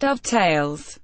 dovetails.